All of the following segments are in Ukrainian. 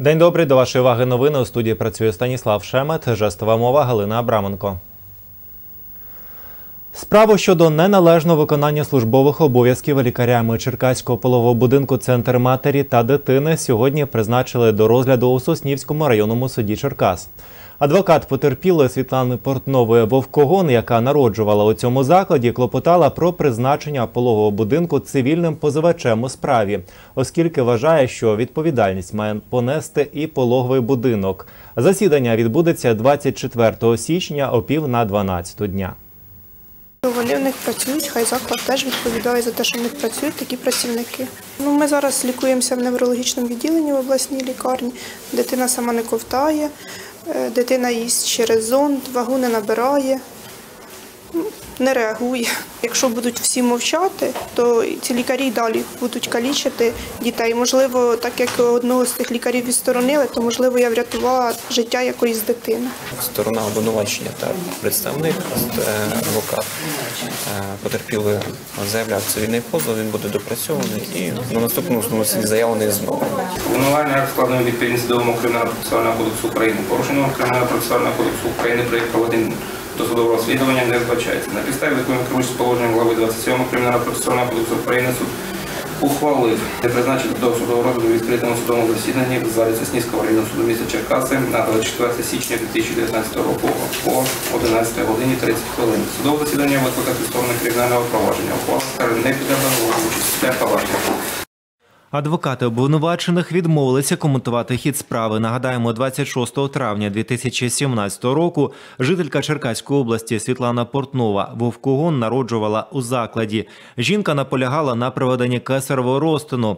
День добрий. До вашої уваги новини. У студії працює Станіслав Шемет, жестова мова Галина Абраменко. Справу щодо неналежного виконання службових обов'язків лікарями Черкаського полового будинку Центр матері та дитини сьогодні призначили до розгляду у Соснівському районному суді Черкас. Адвокат потерпілої Світлани Портнової Вовкогон, яка народжувала у цьому закладі, клопотала про призначення пологового будинку цивільним позивачем у справі, оскільки вважає, що відповідальність має понести і пологовий будинок. Засідання відбудеться 24 січня о пів на 12 дня. Вони в них працюють, хай заклад теж відповідає за те, що в них працюють такі працівники. Ну, ми зараз лікуємося в неврологічному відділенні в обласній лікарні. Дитина сама не ковтає, е, дитина їсть через зонд, вагу не набирає, не реагує. Якщо будуть всі мовчати, то ці лікарі й далі будуть калічити дітей. Можливо, так як одного з тих лікарів відсторонили, то можливо я врятувала життя якоїсь дитини. Сторона обвинувачення та представник е, адвокат е, потерпіли заявляв цивільний позов, він буде допрацьований і на наступному суді заявлений знову. Обвинувальний акт складено відповідність до вимог Кримінального процесуального кодексу України. Порушення Кримінального процесуального кодексу України при проведенні досудового розслідування не збачається. На підставі такої керуючись положенням глави 27 Кримінального процесуального кодексу України суд ухвалив не призначити до судового розгляду відкритому судовому засіданні в залі Соснівського районного суду міста Черкаси на 24 січня 2019 року по 11 годині 30 хвилин. Судове засідання викликати сторони кримінального провадження. Скаже не підлягає участі для провадження. Адвокати обвинувачених відмовилися коментувати хід справи. Нагадаємо, 26 травня 2017 року жителька Черкаської області Світлана Портнова Вовкогон народжувала у закладі. Жінка наполягала на проведенні кесарового розтину.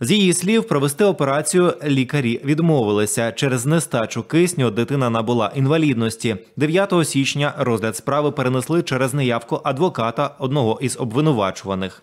З її слів, провести операцію лікарі відмовилися. Через нестачу кисню дитина набула інвалідності. 9 січня розгляд справи перенесли через неявку адвоката одного із обвинувачуваних.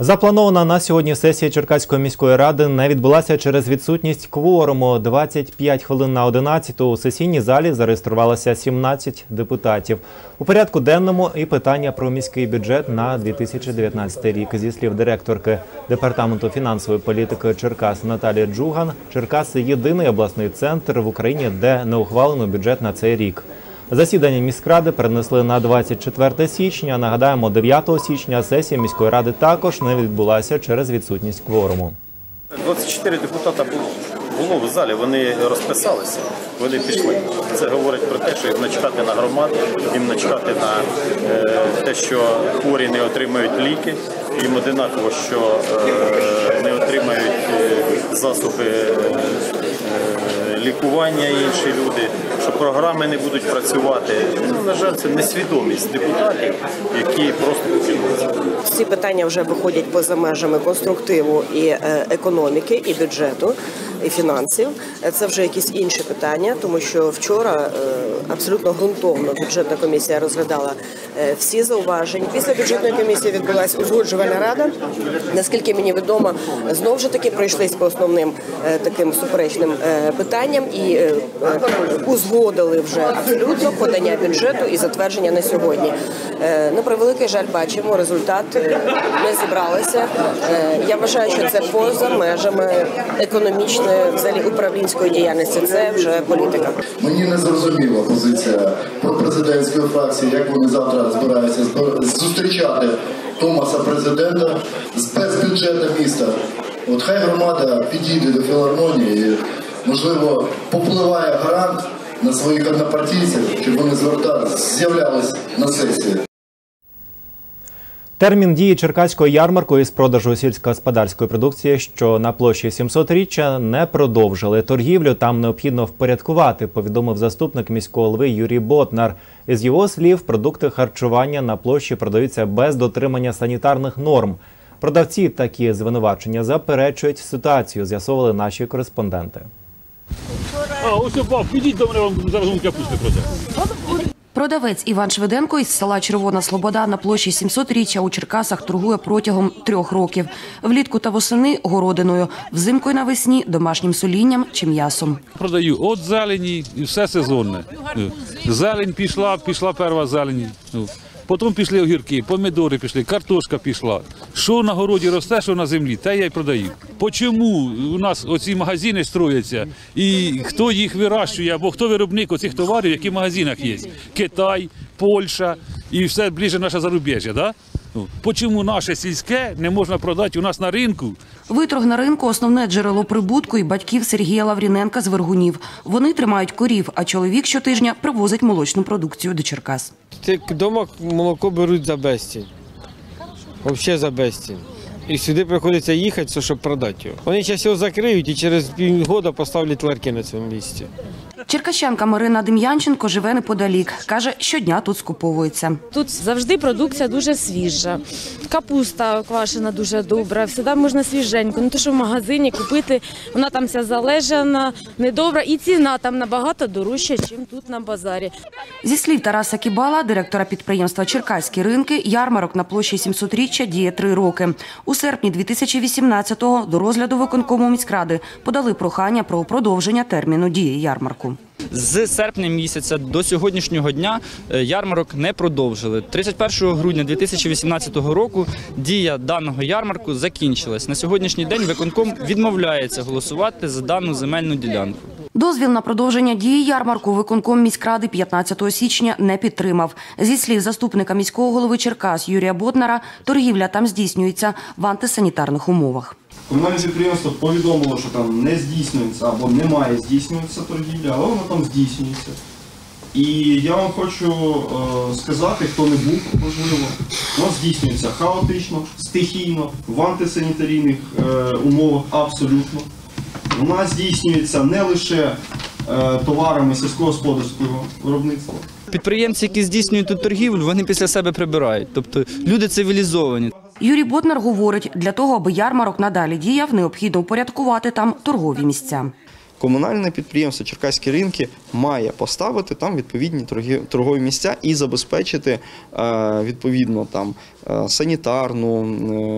Запланована на сьогодні сесія Черкаської міської ради не відбулася через відсутність кворуму. 25 хвилин на 11 у сесійній залі зареєструвалося 17 депутатів. У порядку денному і питання про міський бюджет на 2019 рік. Зі слів директорки департаменту фінансової політики Черкас Наталії Джуган, Черкаси єдиний обласний центр в Україні, де не ухвалено бюджет на цей рік. Засідання міськради перенесли на 24 січня. Нагадаємо, 9 січня сесія міської ради також не відбулася через відсутність кворуму. 24 депутата було, в залі, вони розписалися, вони пішли. Це говорить про те, що їм начхати на громаду, їм начхати на е, те, що хворі не отримають ліки, їм одинаково, що е, не отримають е, засоби е, інші люди, що програми не будуть працювати. Ну, на жаль, це несвідомість депутатів, які просто покинули. Всі питання вже виходять поза межами конструктиву і е, економіки, і бюджету, і фінансів. Це вже якісь інші питання, тому що вчора е, абсолютно ґрунтовно бюджетна комісія розглядала е, всі зауваження. Після бюджетної комісії відбулася узгоджувальна рада. Наскільки мені відомо, знову ж таки пройшлись по основним е, таким суперечним питанням і узгодили вже абсолютно подання бюджету і затвердження на сьогодні. На превеликий жаль, бачимо результат. Ми зібралися. Я вважаю, що це поза межами економічної, взагалі управлінської діяльності. Це вже політика. Мені не зрозуміла позиція президентської фракції, як вони завтра збираються зустрічати Томаса президента з безбюджетне міста. От хай громада підійде до філармонії і, можливо, попливає грант на своїх однопартійців, щоб вони звертали, з'являлись на сесії. Термін дії черкаської ярмарку із продажу сільськогосподарської продукції, що на площі 700-річчя, не продовжили. Торгівлю там необхідно впорядкувати, повідомив заступник міського голови Юрій Ботнар. Із його слів, продукти харчування на площі продаються без дотримання санітарних норм. Продавці такі звинувачення заперечують ситуацію, з'ясовували наші кореспонденти. А, ось баб, підіть до мене, вам зараз вам капусти проте. Продавець Іван Швиденко із села Червона Слобода на площі 700-річчя у Черкасах торгує протягом трьох років. Влітку та восени городиною, взимку й навесні домашнім солінням чи м'ясом. Продаю от зелені і все сезонне. Зелень пішла, пішла перша зелень. Ну, Потім пішли огірки, помідори пішли, картошка пішла. Що на городі росте, що на землі, те я й продаю. Чому у нас оці магазини строяться, і хто їх вирощує, або хто виробник оцих товарів, які в магазинах є? Китай, Польща і все ближче наше зарубіжжя. Да? Ну, Чому наше сільське не можна продати у нас на ринку? Виторг на ринку основне джерело прибутку і батьків Сергія Лавріненка з Вергунів. Вони тримають корів, а чоловік щотижня привозить молочну продукцію до Черкас. Вдома молоко беруть за безцінь. Взагалі за безцінь. І сюди приходиться їхати, щоб продати його. Вони зараз його закриють і через півгода поставлять ларки на цьому місці. Черкащанка Марина Дем'янченко живе неподалік. Каже, щодня тут скуповується. Тут завжди продукція дуже свіжа. Капуста квашена дуже добра, завжди можна свіженьку. Ну то, що в магазині купити, вона там вся залежана, недобра, і ціна там набагато дорожча, ніж тут на базарі. Зі слів Тараса Кібала, директора підприємства Черкаські ринки, ярмарок на площі 700-річчя діє три роки. У серпні 2018-го до розгляду виконкому міськради подали прохання про продовження терміну дії ярмарку. З серпня місяця до сьогоднішнього дня е, ярмарок не продовжили. 31 грудня 2018 року дія даного ярмарку закінчилась. На сьогоднішній день виконком відмовляється голосувати за дану земельну ділянку. Дозвіл на продовження дії ярмарку виконком міськради 15 січня не підтримав. Зі слів заступника міського голови Черкас Юрія Боднара, торгівля там здійснюється в антисанітарних умовах. Комунальне підприємство повідомило, що там не здійснюється або не має здійснюватися торгівля, але воно там здійснюється. І я вам хочу е, сказати, хто не був, можливо, воно здійснюється хаотично, стихійно, в антисанітарійних е, умовах абсолютно. Вона здійснюється не лише е, товарами сільськогосподарського виробництва. Підприємці, які здійснюють тут торгівлю, вони після себе прибирають. Тобто люди цивілізовані. Юрій Боднар говорить, для того, аби ярмарок надалі діяв, необхідно упорядкувати там торгові місця. Комунальне підприємство Черкаські ринки має поставити там відповідні торгові місця і забезпечити е, відповідно там е, санітарну,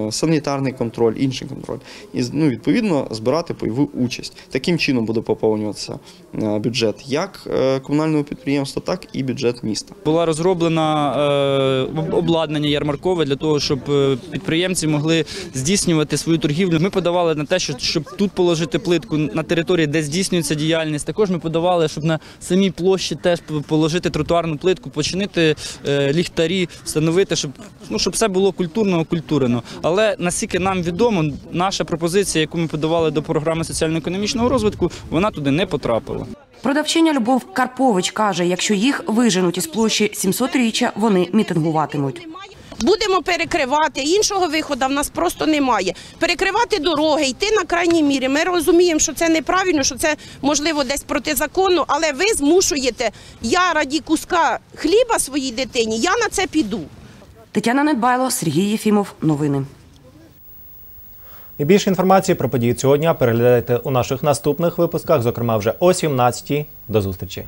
е, санітарний контроль, інший контроль. І ну, відповідно збирати пайову участь. Таким чином буде поповнюватися бюджет як комунального підприємства, так і бюджет міста. Була розроблена обладнання ярмаркове для того, щоб підприємці могли здійснювати свою торгівлю. Ми подавали на те, що щоб тут положити плитку на території, де здійснюється діяльність. Також ми подавали, щоб на самій площі теж положити тротуарну плитку, починити е, ліхтарі, встановити, щоб ну щоб все було культурно окультурено. Але наскільки нам відомо, наша пропозиція, яку ми подавали до програми соціально-економічного розвитку, вона туди не потрапила. Продавчиня Любов Карпович каже, якщо їх виженуть із площі 700-річчя, вони мітингуватимуть. Будемо перекривати. Іншого виходу в нас просто немає. Перекривати дороги, йти на крайній мірі. Ми розуміємо, що це неправильно, що це можливо десь протизаконно, але ви змушуєте. Я раді куска хліба своїй дитині, я на це піду. Тетяна Недбайло, Сергій Єфімов. Новини. І більше інформації про події цього дня переглядайте у наших наступних випусках, зокрема вже о 17 До зустрічі.